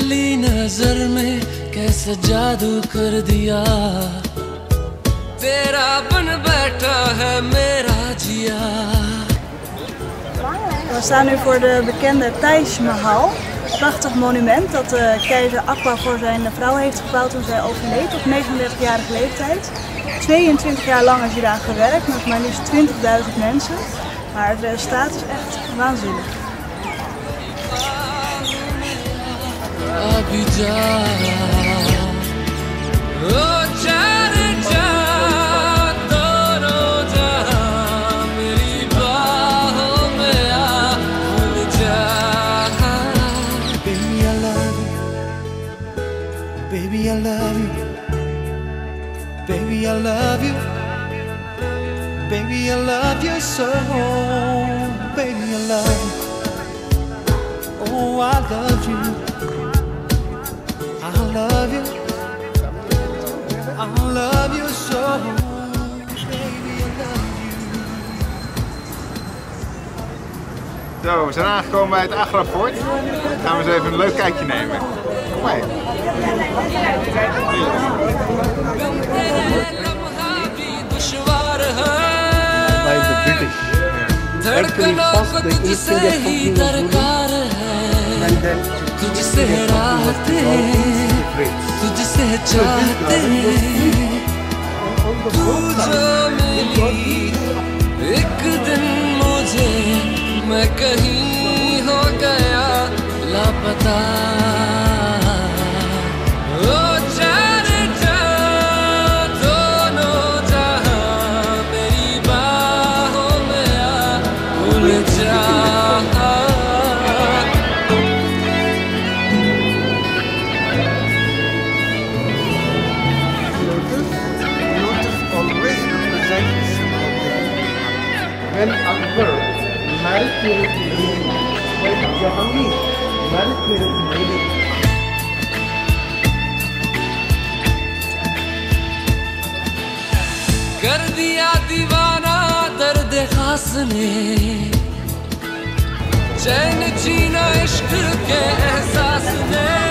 नजर में कैसे जादू कर दिया तेरा बन बैठा है मेरा जिया We staan nu voor de bekende Taj Mahal. Een prachtig monument dat de keizer Akbar voor zijn vrouw heeft gebouwd toen zij overleed op 39-jarige leeftijd. 22 jaar lang is hij daar gewerkt met maar liefst 20.000 mensen. Maar het resultaat is echt waanzinnig. I love you. Baby, I love you. Baby, I love you. Baby, I love you so. Baby, I love you. Oh, I loved you. Zo, we zijn aangekomen bij het Agra Fort. Gaan we eens even een leuk kijkje nemen. Kom mee. लम्हा भी दुश्वार है by the British. धड़कनों को तुझसे ही दरकार है And then तुझसे राहते तुझसे चाहते तू जो मिली एक दिन मुझे मैं कहीं हो गया, लापता। जा when Akbar married Queen when Jahangir married Queen Mary. कर दिया दीवाना दर्द खास ने चैन जीना इश्क के एहसास ने